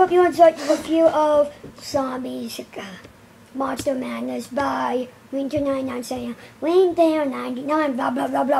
Hope you enjoyed the review of Zombies uh, Monster Madness by Winter99 saying Winter99 blah blah blah blah.